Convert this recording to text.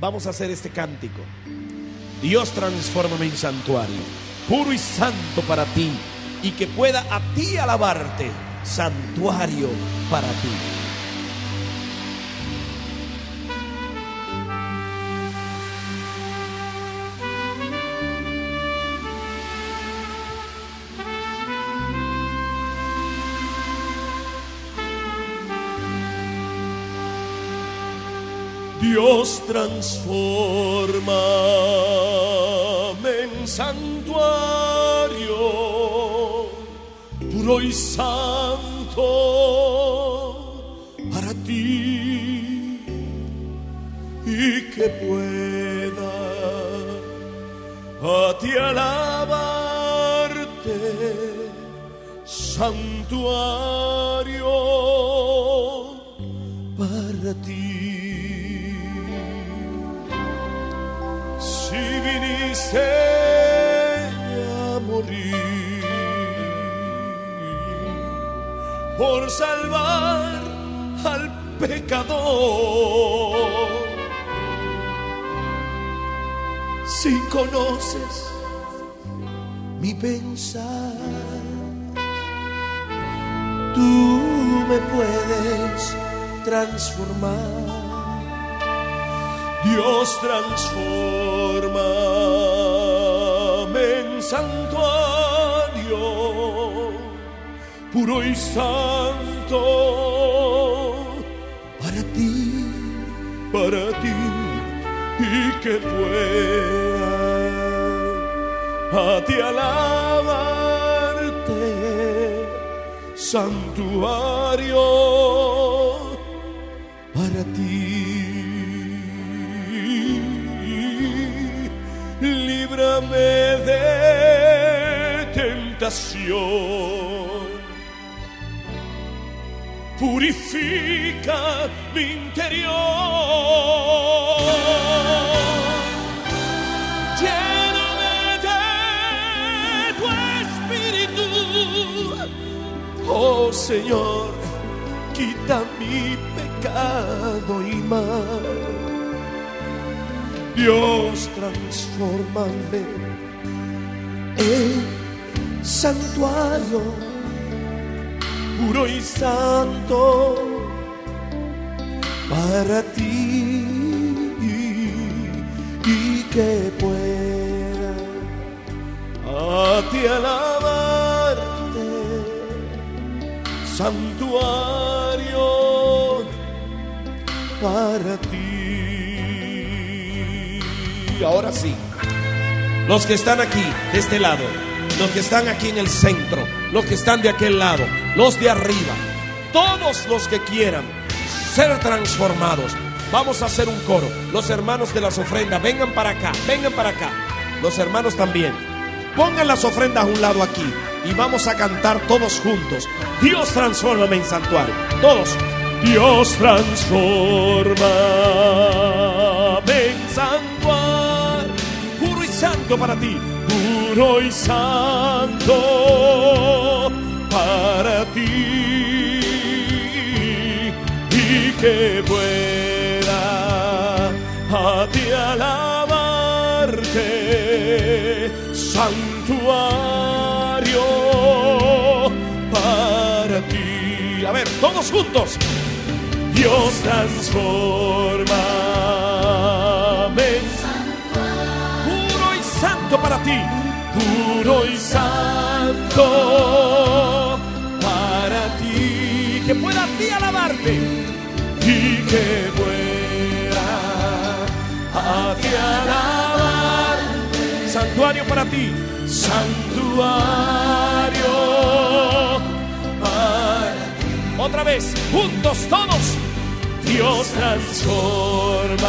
Vamos a hacer este cántico. Dios transfórmame en santuario, puro y santo para ti, y que pueda a ti alabarte, santuario para ti. Dios transforma en santuario puro y santo para ti y que pueda a ti alabarte santuario para ti. Viniste a morir por salvar al pecador. Si conoces mi pensar, tú me puedes transformar. Dios transforma santuario puro y santo para ti, para ti y que pueda a ti alabarte santuario para ti. líbrame de Purifica mi interior. Oh Señor, quita mi pecado y mal. Dios transformame en santuario puro y santo para ti y que pueda a ti alabarte santuario para ti ahora sí. Los que están aquí, de este lado, los que están aquí en el centro, los que están de aquel lado, los de arriba, todos los que quieran ser transformados. Vamos a hacer un coro. Los hermanos de las ofrendas, vengan para acá, vengan para acá. Los hermanos también. Pongan las ofrendas a un lado aquí y vamos a cantar todos juntos. Dios transforma en santuario. Todos. Dios transforma en santuario. Puro y santo para ti. Puro y santo para ti. Y que pueda a ti alabarte. Santuario para ti. A ver, todos juntos. Dios transforma puro y santo para ti, puro y santo para ti, que pueda a ti alabarte y que pueda a ti alabarte, santuario para ti, santuario para ti. Otra vez, juntos todos. Dios transforma.